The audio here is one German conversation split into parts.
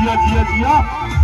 dir, dir, dir.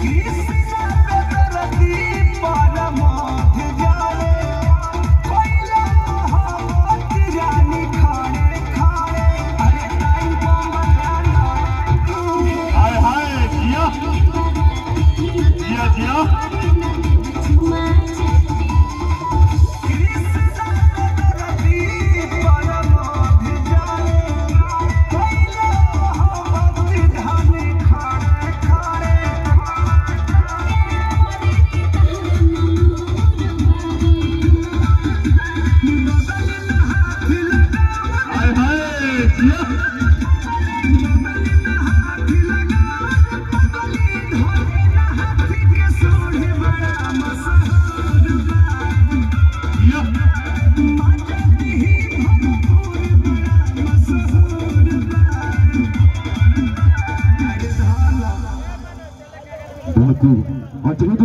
You Club.